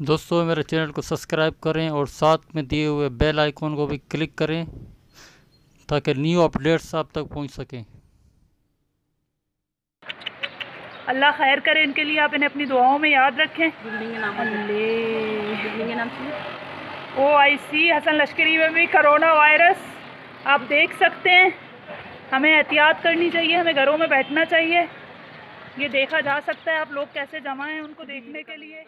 दोस्तों मेरे चैनल को सब्सक्राइब करें और साथ में दिए हुए बेल आइकॉन को भी क्लिक करें ताकि न्यू अपडेट्स आप तक पहुँच सकें। अल्लाह खैर करे इनके लिए आप इन्हें अपनी दुआओं में याद रखें। ओ आई सी। हसन लश्करी में भी करोना वायरस। आप देख सकते हैं हमें एहतियात करनी चाहिए हमें घरों में बैठना चाहिए। ये देखा जा सकता है आप लोग कैसे जमा हैं उनको देखने के लिए।